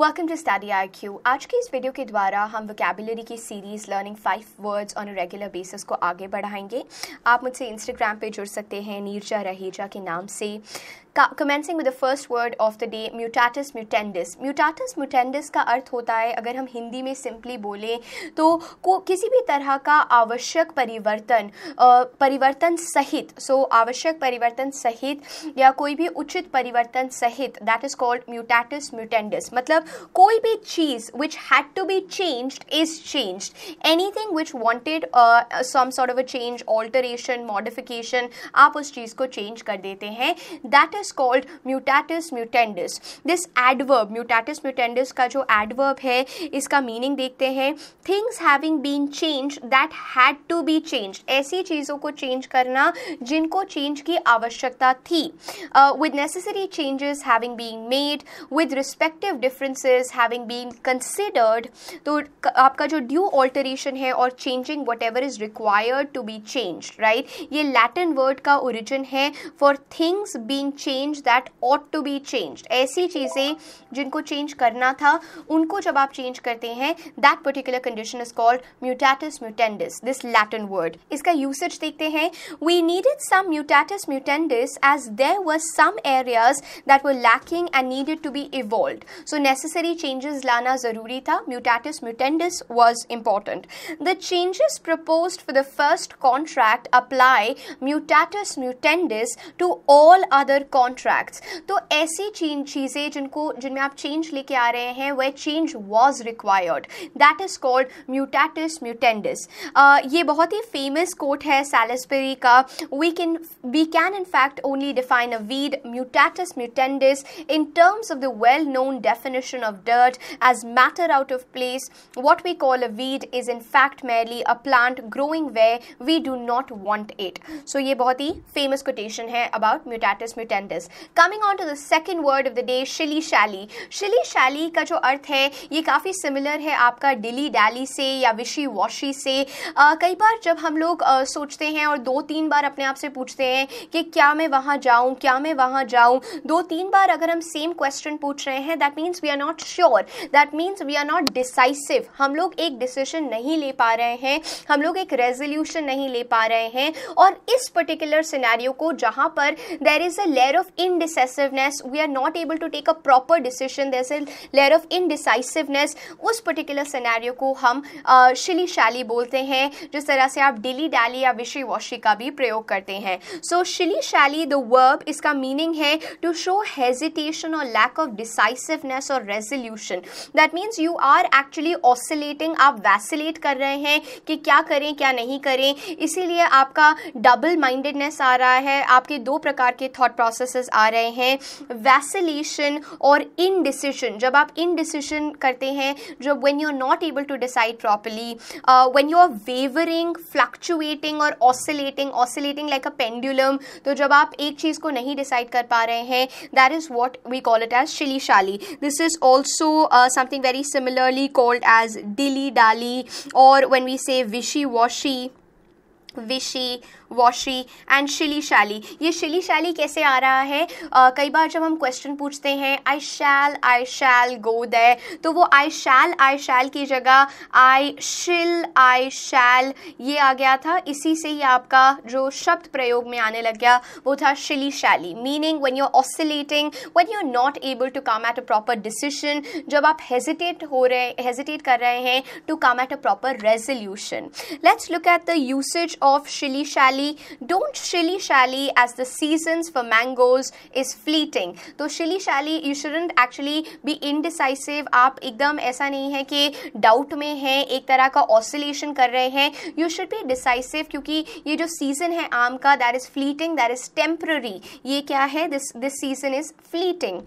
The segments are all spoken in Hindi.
Welcome to study I Q आज की इस वीडियो के द्वारा हम वोकेबुलरी की series learning five words on regular basis को आगे बढ़ाएँगे। आप मुझसे इंस्टाग्राम पे जुड़ सकते हैं नीरजा रहेजा के नाम से। Commencing with the first word of the day mutatus mutandis. Mutatus mutandis का अर्थ होता है अगर हम हिंदी में सिंपली बोलें तो को किसी भी तरह का आवश्यक परिवर्तन परिवर्तन सहित सो so, आवश्यक परिवर्तन सहित या कोई भी उचित परिवर्तन सहित that is called mutatis mutandis मतलब कोई भी चीज़ which had to be changed is changed anything which wanted some sort of a change alteration modification आप उस चीज़ को चेंज कर देते हैं. That is called mutatis mutandis this adverb mutatis mutandis का जो adverb है इसका meaning देखते हैं things having been changed that had to be changed ऐसी चीज़ों को change करना जिनको change की आवश्यकता थी uh, with necessary changes having been made with respective differences having been considered तो आपका जो due alteration है और changing whatever is required to be changed right ये Latin word का origin है for things being changed change that ought to be change ऐसी चीज़ें जिनको चेंज करना था, उनको जब आप चेंज करते हैं that particular condition is called mutatis mutandis this Latin word इसका यूसेज देखते हैं। We needed some mutatis mutandis as there was some areas that were lacking and needed to be evolve so necessary changes लाना ज़रूरी था। Mutatis mutandis was important the changes propose for the first contract apply mutatis mutandis to all other contracts तो ऐसी चीज़ें जिनको जिनमें आप चेंज लेके आ रहे हैं, वह change was required that is called mutatis mutandis ये बहुत ही फ़ेमस कोट है सैलिसबेरी का. We can we can in fact only define a weed mutatis mutandis in terms of the well known definition of dirt as matter out of place what we call a weed is in fact merely a plant growing where we do not want it so ये बहुत ही फ़ेमस कोटेशन है about mutatis mutandis is. Coming on to the second word of the day, shilly shally. Shilly shally का जो अर्थ है ये काफ़ी सिमिलर है आपका डिली डैली से या विशी वॉशी से आ, कई बार जब हम लोग आ, सोचते हैं और दो तीन बार अपने आप से पूछते हैं कि क्या मैं वहाँ जाऊँ क्या मैं वहाँ जाऊँ दो तीन बार अगर हम सेम क्वेश्चन पूछ रहे हैं that means we are not sure that means we are not decisive हम लोग एक डिसीज़न नहीं ले पा रहे हैं हम लोग एक रेजोल्यूशन नहीं ले पा रहे हैं और इस पर्टिकुलर सिनेरियो को जहाँ पर there is a layer of indecisiveness, we are not able to take a proper decision. There's a layer of indecisiveness. उस पर्टिकुलर सिनेरियो को हम शिली शैली बोलते हैं, जिस तरह से आप डिली डैली या विशी वॉशी का भी प्रयोग करते हैं। So shilly shally the verb इसका मीनिंग है टू शो हेजिटेशन और लैक ऑफ़ डिसाइसिवनेस और resolution that means you are actually oscillating आप वैसिलेट कर रहे हैं कि क्या करें, क्या नहीं करें। इसीलिए आपका डबल माइंडेडनेस आ रहा है, आपके दो प्रकार के थॉट प्रोसेस केसेस आ रहे हैं वैसिलेशन और इनडिसीजन जब आप इनडिसीजन करते हैं, जब when you are not able to decide properly when you are wavering fluctuating और oscillating oscillating like a pendulum तो जब आप एक चीज़ को नहीं डिसाइड कर पा रहे हैं that is what we call it as shilly shally this is also something very similarly called as dilly dally और when we say wishy washy wishy washi and shilly shally ये शिली शैली कैसे आ रहा है? uh, कई बार जब हम क्वेश्चन पूछते हैं आई शैल आई शैल गो द तो वो आई शैल आई शैल की जगह आई शिल आई शैल ये आ गया था। इसी से ही आपका जो शब्द प्रयोग में आने लग गया वो था shilly shally meaning when you oscillating when you are not able to come at a proper decision जब आप हेजिटेट हो रहे हेजिटेट कर रहे हैं to come at a proper resolution let's look at the usage of shilly shally don't shilly shally as the seasons for mangoes is fleeting तो shilly shally you shouldn't actually be indecisive आप एकदम ऐसा नहीं है कि डाउट में हैं एक तरह का ऑसिलेशन कर रहे हैं यू शुड बी डिसाइसिव क्योंकि ये जो सीज़न है आम का that is fleeting that is temporary ये क्या है this this season is fleeting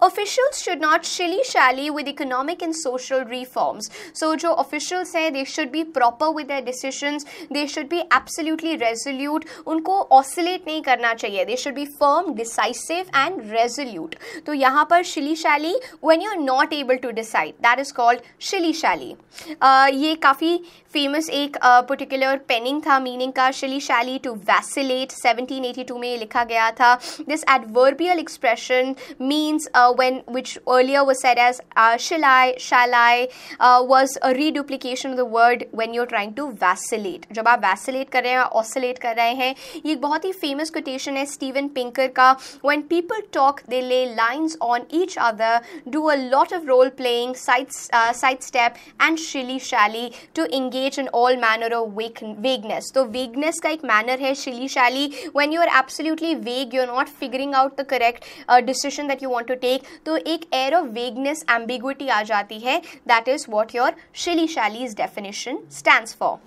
officials should not shilly shally with economic and social reforms so जो officials हैं they should be proper with their decisions they should be absolutely resolute उनको ऑसिलेट नहीं करना चाहिए. They should be firm decisive and resolute तो यहाँ पर shilly shally when you are not able to decide that is called shilly. Shally ये काफ़ी फ़ेमस एक पर्टिकुलर uh, पेनिंग था मीनिंग का शिली शैली टू वैसिलेट 1782 में लिखा गया था। This adverbial expression means when which earlier was said as shilly shally was reduplication of the word when you are trying to vacillate जब आप वैसिलेट कर रहे हैं ऑसिलेट कर रहे हैं ये एक बहुत ही फ़ेमस कोटेशन है स्टीवन पिंकर का। When people talk they lay lines on each other do a lot of role playing side side step and shilly shally to engage in all manner of vagueness तो वेगनेस का एक मैनर है shilly shally when you are absolutely vague you are not figuring out the correct decision that you want to take तो एक एयर ऑफ़ वेगनेस एम्बिग्विटी आ जाती है. That is what your shilly shally is definition stand for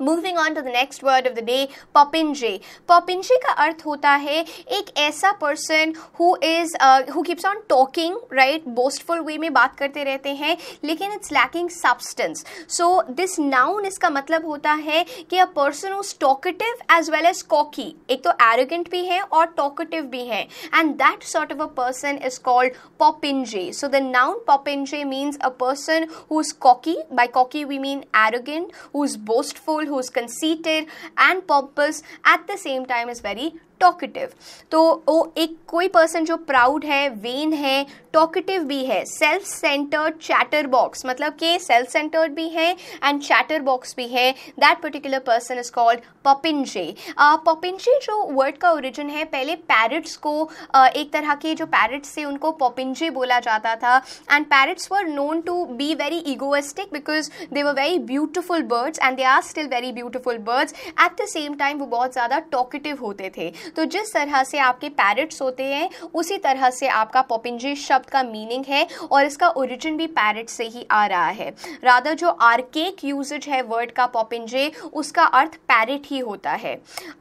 moving on to the next word of the day popinjay popinjay का अर्थ होता है एक ऐसा person who is who keeps on talking right boastful way में बात करते रहते हैं लेकिन it's lacking substance so this noun इसका मतलब होता है कि a person who's talkative as well as cocky एक तो एरोगेंट भी है और टॉकेटिव भी है and that sort of a person is called popinjay so the noun popinjay means a person who is cocky by cocky we mean arrogant who is boastful who's conceited and pompous at the same time is very talkative तो वो एक कोई पर्सन जो प्राउड है वेन है टॉकेटिव भी है सेल्फ सेंटर्ड चैटर बॉक्स मतलब कि सेल्फ सेंटर्ड भी है एंड चैटर बॉक्स भी है. That particular person is called popinjay popinjay जो वर्ड का ओरिजिन है पहले पैरट्स को uh, एक तरह के जो पैरट्स थे उनको पॉपिनजे बोला जाता था. And parrots were known to be very egoistic because they were very beautiful birds and they are still very beautiful birds at the same time वो बहुत ज़्यादा टॉकेटिव होते थे. तो जिस तरह से आपके पैरट्स होते हैं, उसी तरह से आपका पोपिंजे शब्द का मीनिंग है और इसका ओरिजिन भी पैरट से ही आ रहा है। राधा जो आर्केक यूजेज है वर्ड का पोपिंजे उसका अर्थ पैरट ही होता है।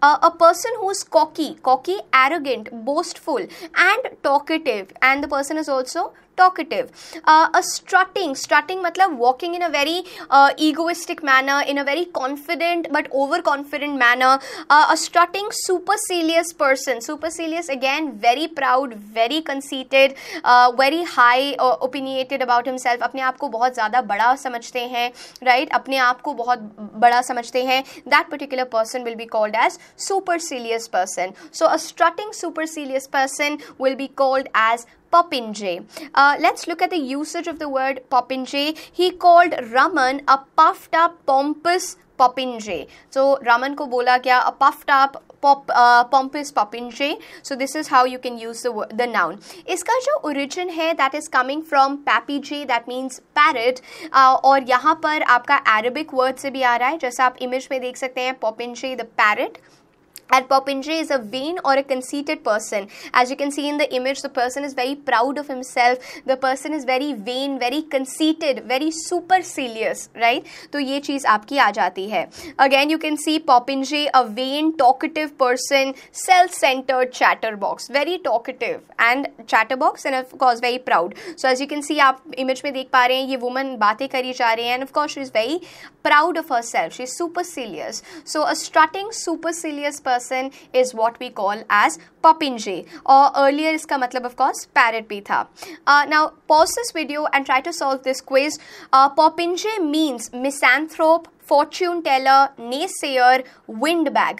A person who is cocky cocky arrogant boastful and talkative and the person is also talkative strutting strutting मतलब walking in a very egoistic manner in a very confident but overconfident manner a strutting supercilious person supercilious again very proud very conceited very high opinionated about himself अपने आप को बहुत ज़्यादा बड़ा समझते हैं राइट right? अपने आप को बहुत बड़ा समझते हैं. That particular person will be called as supercilious person so a strutting supercilious person will be called as popinjay. Uh, let's look at the usage of the word popinjay. He called Raman a puffed up, pompous popinjay. So Raman ko bola kya a puffed up, pop, uh, pompous popinjay. So this is how you can use the the noun. इसका जो origin है that is coming from papijay that means parrot uh, और यहाँ पर आपका Arabic word से भी आ रहा है जैसा आप image में देख सकते हैं popinjay the parrot and Popinjay is a vain or a conceited person. As you can see in the image, the person is very proud of himself. The person is very vain, very conceited, very supercilious, right? तो ये चीज़ आपकी आ जाती है. Again, you can see Popinjay, a vain, talkative person, self-centered chatterbox, very talkative and chatterbox and of course very proud. So as you can see, आप image में देख पा रहे हैं ये woman बातें करी जा रही हैं and of course she is very proud of herself. She is supercilious. So a strutting supercilious person person is what we call as popinjay or earlier iska matlab of course parrot bhi tha. Uh, now pause this video and try to solve this quiz. Uh, popinjay means misanthrope, fortune teller naysayer windbag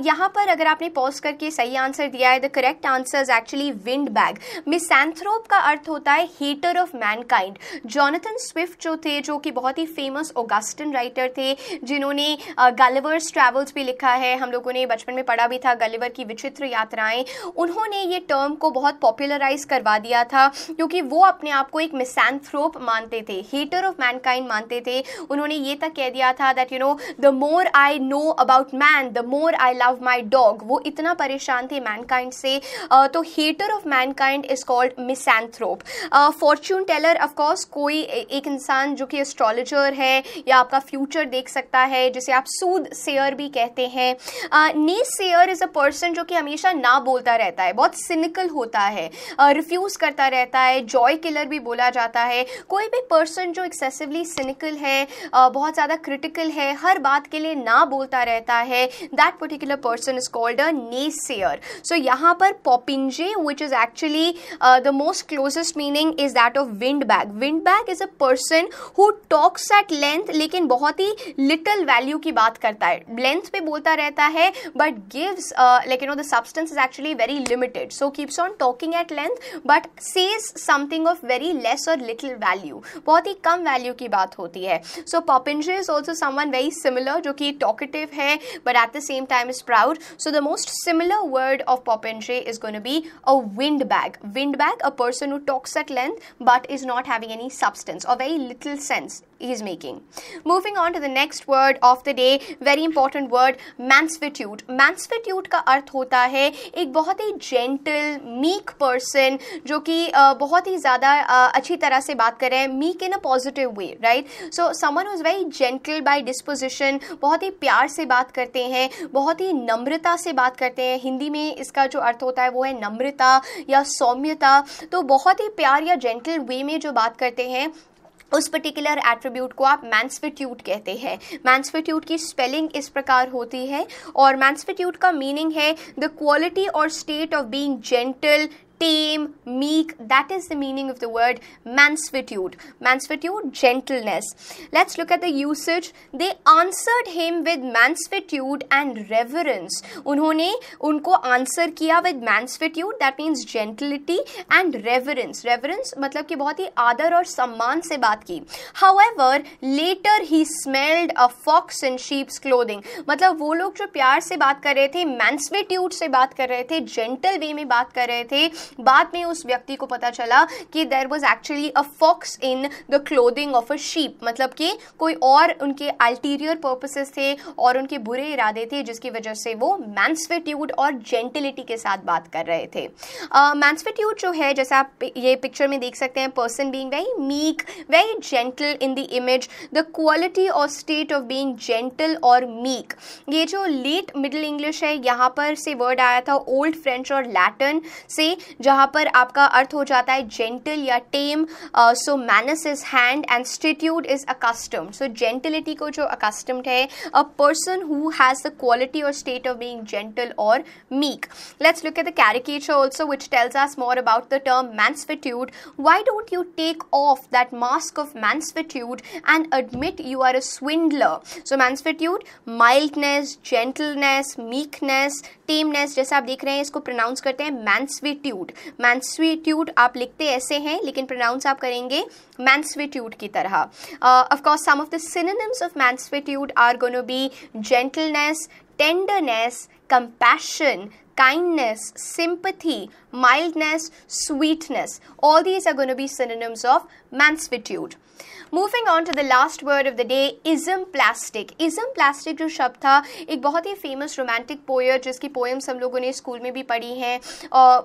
यहाँ पर अगर आपने पॉज करके सही आंसर दिया है the correct answer is actually windbag misanthrope का अर्थ होता है hater of mankind Jonathan Swift जो थे जो कि बहुत ही फ़ेमस ओगस्टन राइटर थे जिन्होंने गलिवर्स uh, ट्रेवल्स भी लिखा है हम लोगों ने बचपन में पढ़ा भी था गलिवर की विचित्र यात्राएँ उन्होंने ये टर्म को बहुत पॉपुलराइज करवा दिया था क्योंकि वो अपने आप को एक मिसैंथ्रोप मानते थे हेटर ऑफ़ मैनकाइंड मानते थे उन्होंने ये तक कह दिया था था that you know the more I know about man the more I love my dog वो इतना परेशान थे मैनकाइंड से। uh, तो hater of mankind is called misanthrope fortune teller of course कोई एक इंसान जो कि एस्ट्रोलॉजर है या आपका फ्यूचर देख सकता है जिसे आप सूद सेयर भी कहते हैं। नी सेयर इज़ अ पर्सन जो कि हमेशा ना बोलता रहता है बहुत सिनिकल होता है। रिफ्यूज uh, करता रहता है जॉय किलर भी बोला जाता है। कोई भी पर्सन जो एक्सेसिवली सिनिकल है uh, बहुत ज़्यादा क्रिटिकल क्रिटिकल है, हर बात के लिए ना बोलता रहता है। That particular person is called a naysayer so यहाँ पर popinjay which is actually the most closest meaning is that of windbag windbag is a person who talks at length लेकिन बहुत ही लिटल वैल्यू की बात करता है। लेंथ पे बोलता रहता है but gives like you know the substance is actually very limited so keeps on talking at length but says something of very less और लिटिल वैल्यू बहुत ही कम वैल्यू की बात होती है। So popinjay is also someone very similar जो कि टॉकेटिव है but at the same time is proud so the most similar word of Popinjay is going to be a windbag. Windbag, a person who talks at length but is not having any substance or very little sense he Is making. Moving on to the next word of the day, very important word, mansfitude. Mansfitude का अर्थ होता है एक बहुत ही gentle, meek person जो कि बहुत ही ज़्यादा अच्छी तरह से बात कर रहे हैं meek in a positive way, right? So someone who is very gentle by disposition, बहुत ही प्यार से बात करते हैं बहुत ही नम्रता से बात करते हैं हिंदी में इसका जो अर्थ होता है वो है नम्रता या सौम्यता तो बहुत ही प्यार या जेंटल वे में जो बात करते हैं उस पर्टिकुलर एट्रीब्यूट को आप मैंसफिट्यूट कहते हैं। मैंसफिट्यूट की स्पेलिंग इस प्रकार होती है और मैंसफिट्यूट का मीनिंग है द क्वालिटी और state of being gentle tame, meek. That is the meaning of the word mansfitude. Mansfitude, gentleness. Let's look at the usage. They answered him with mansfitude and reverence. उन्होंने उनको आंसर किया with mansuetude that means gentility and reverence reverence मतलब कि बहुत ही आदर और सम्मान से बात की however later he smelled a fox in sheep's clothing मतलब वो लोग जो प्यार से बात कर रहे थे मैंसफिट्यूड से बात कर रहे थे जेंटल वे में बात कर रहे थे बाद में उस व्यक्ति को पता चला कि there was actually a fox in the clothing of a sheep मतलब कि कोई और उनके अल्टीरियर पर्पसेस थे और उनके बुरे इरादे थे जिसकी वजह से वो मैंसफिट्यूड और जेंटिलिटी के साथ बात कर रहे थे। मैंसफिट्यूड uh, जो है जैसा आप ये पिक्चर में देख सकते हैं person being very meek very gentle in the image the quality और स्टेट ऑफ़ बींग जेंटल और मीक ये जो लेट मिडिल इंग्लिश है यहाँ पर से वर्ड आया था ओल्ड फ्रेंच और लैटन से जहाँ पर आपका अर्थ हो जाता है जेंटल या टेम सो मैनस इज़ हैंड एंड स्टिट्यूड इज़ अकस्टम्ड सो जेंटिलिटी को जो अकस्टम्ड है a person who has the quality और स्टेट ऑफ़ बींग जेंटल और meek let's look at the caricature also which tells us more about the term mansfitude. Why don't you take off that mask of mansfitude and admit you are a swindler? So mansfitude, mildness, gentleness, meekness, tameness, जैसे आप देख रहे हैं, इसको प्रोनाउंस करते हैं mansfitude. मैंसवीट्यूट मैंसवीट्यूट आप लिखते ऐसे हैं, लेकिन प्रोनाउंस आप करेंगे मैंसवीट्यूट की तरह। Of course some of the synonyms of mansuetude are gonna be gentleness tenderness compassion kindness, sympathy, mildness, sweetness. All these are going to be synonyms of mansuetude. Moving on to the last word of the day esemplastic esemplastic जो शब्द था, एक बहुत ही फ़ेमस रोमांटिक पोयर जिसकी पोएम्स हम लोगों ने स्कूल में भी पढ़ी हैं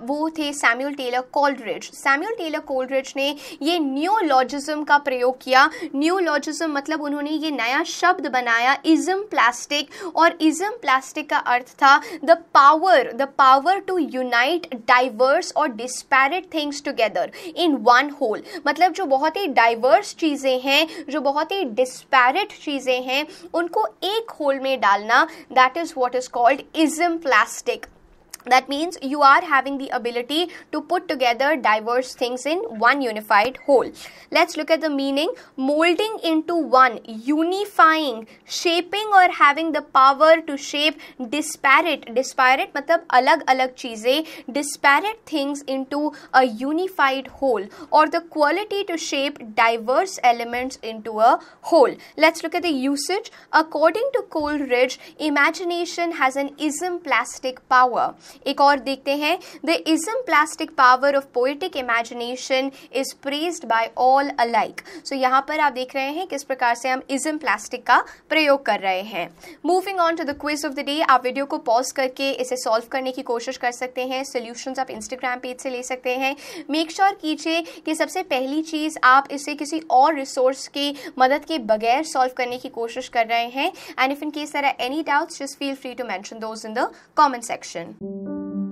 वो थे Samuel Taylor Coleridge Samuel Taylor Coleridge ने ये न्यूलॉजिज्म का प्रयोग किया. न्यूलॉजिज्म मतलब उन्होंने ये नया शब्द बनाया इजम प्लास्टिक और इजम प्लास्टिक का अर्थ था the power the power to unite diverse और disparate things together in one whole मतलब जो बहुत ही डाइवर्स चीज़ें चीज़ें हैं, जो बहुत ही डिस्पैरिट चीज़ें हैं, उनको एक होल में डालना that is what is called esemplastic that means you are having the ability to put together diverse things in one unified whole. Let's look at the meaning. Molding into one unifying shaping or having the power to shape disparate disparate matlab alag alag cheeze disparate things into a unified whole or the quality to shape diverse elements into a whole. Let's look at the usage. According to coleridge imagination has an ism plastic power एक और देखते हैं। The esemplastic power of poetic imagination is praised by all alike so यहाँ पर आप देख रहे हैं किस प्रकार से हम इजम प्लास्टिक का प्रयोग कर रहे हैं। Moving on to the quiz of the day आप वीडियो को पॉज करके इसे सॉल्व करने की कोशिश कर सकते हैं। सोल्यूशन आप इंस्टाग्राम पेज से ले सकते हैं। मेक श्योर sure कीजिए कि सबसे पहली चीज़ आप इसे किसी और रिसोर्स की मदद के बगैर सॉल्व करने की कोशिश कर रहे हैं। And if in case there any doubts just feel free to mention those in the comment section Thank you.